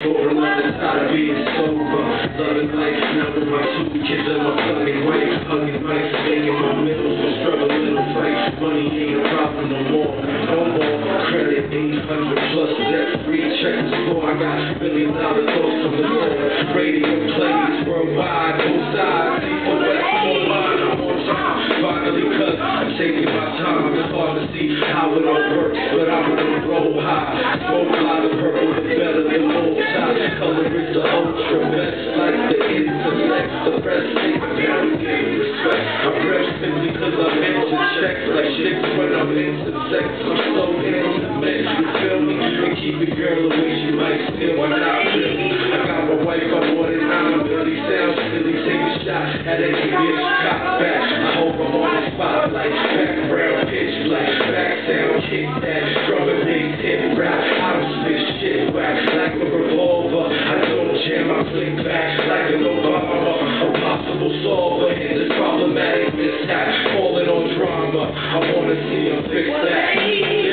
Another tired of being sober. Loving life now with my two kids and my fucking wife. Hugging bikes, making my middle, so struggling to fight. Money ain't a problem no more. No more credit, 800 plus debt free. Check the score. I got million dollar thoughts from the Lord. Radio plays worldwide, both sides. Or west, online, I'm on time. Finally, cuz I'm taking my time. It's hard to see how it all works, but I'm gonna roll high. Smoke a lot of best, like the intellect. Best thing down, respect. I'm resting because I'm into checks, like chicks when I'm into sex. I'm so intimate, you feel me? And keep your girl away, she might really. I got my wife, I bought it nine Billy sound silly, take a shot at any bitch, cop back. I hope I'm on the spotlight, background pitch black, back sound, kick flick back like an Obama. A possible solver in this problematic mishap, falling on drama. I wanna see him fix that.